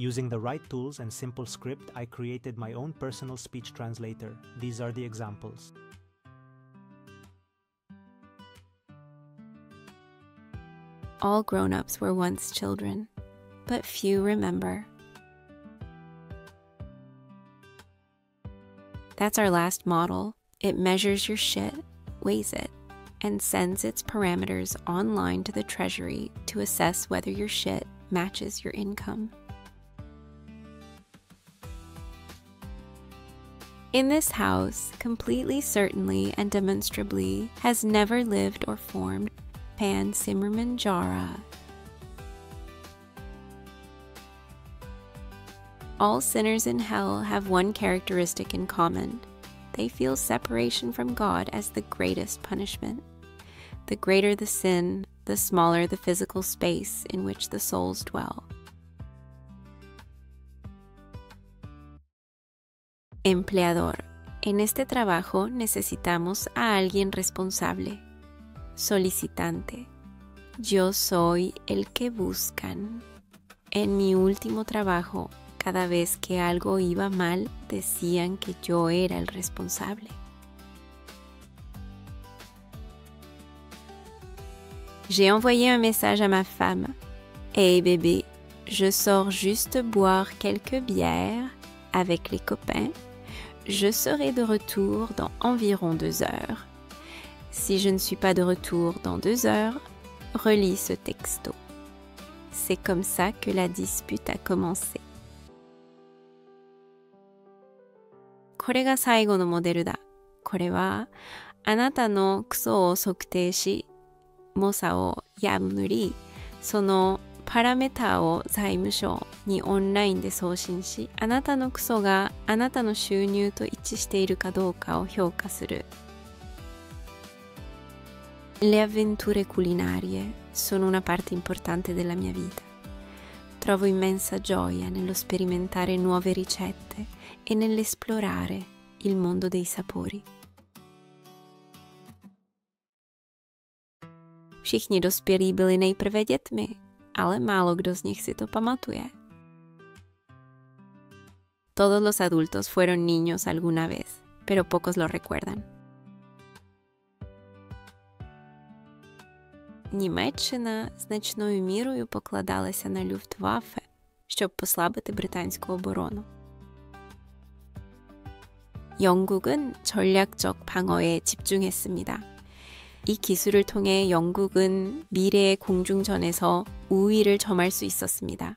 Using the right tools and simple script, I created my own personal speech translator. These are the examples. All grown ups were once children, but few remember. That's our last model. It measures your shit, weighs it, and sends its parameters online to the Treasury to assess whether your shit matches your income. In this house, completely certainly and demonstrably, has never lived or formed Pan Zimmerman Jara. All sinners in hell have one characteristic in common. They feel separation from God as the greatest punishment. The greater the sin, the smaller the physical space in which the souls dwell. Empleador. En este trabajo necesitamos a alguien responsable. Solicitante. Yo soy el que buscan. En mi último trabajo, cada vez que algo iba mal, decían que yo era el responsable. J'ai envoyé un message à ma femme. Hey bébé, je sors juste boire quelques bières avec les copains je serai de retour dans environ deux heures. Si je ne suis pas de retour dans deux heures, relis ce texto. C'est comme ça que la dispute a commencé. これが最後のモデルだ。これはあなたのクソを測定し、猛者を破り、その パラメータを財務省にオンラインで送信し、あなたのクソがあなたの収入と一致しているかどうかを評価する。Le avventure culinarie sono una parte importante della mia vita. Trovo immensa gioia nello sperimentare nuove ricette e nell'esplorare il mondo dei sapori. Všichni dospělí byli nejprve dětmi, ale málo kdo z nich si to pamatuje. Todos los adultos fueron niños alguna vez, pero pocos lo recuerdan. Німеччина значною мірою покладалася на Люфтваффе, щоб послабити британську оборону. 영국은 전략적 방어에 집중했습니다. 이 기술을 통해 영국은 미래의 공중전에서 우위를 점할 수 있었습니다.